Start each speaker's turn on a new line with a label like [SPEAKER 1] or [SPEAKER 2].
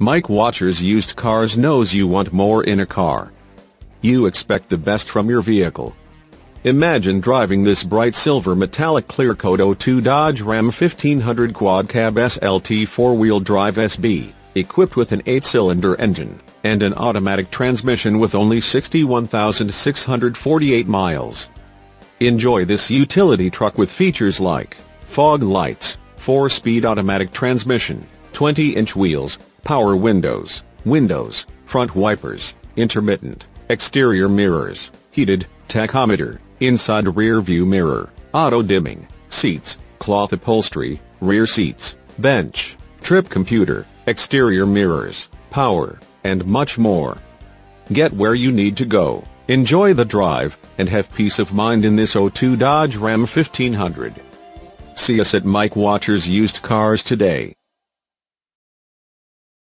[SPEAKER 1] Mike Watchers Used Cars knows you want more in a car. You expect the best from your vehicle. Imagine driving this bright silver metallic clear coat 02 Dodge Ram 1500 Quad Cab SLT 4-wheel drive SB, equipped with an 8-cylinder engine and an automatic transmission with only 61,648 miles. Enjoy this utility truck with features like fog lights, 4-speed automatic transmission, 20-inch wheels, power windows, windows, front wipers, intermittent, exterior mirrors, heated, tachometer, inside rear view mirror, auto dimming, seats, cloth upholstery, rear seats, bench, trip computer, exterior mirrors, power, and much more. Get where you need to go, enjoy the drive, and have peace of mind in this 02 Dodge Ram 1500. See us at Mike Watchers Used Cars today.